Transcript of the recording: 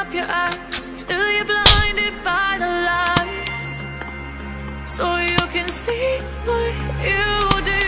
up your eyes till you're blinded by the lies, so you can see what you did.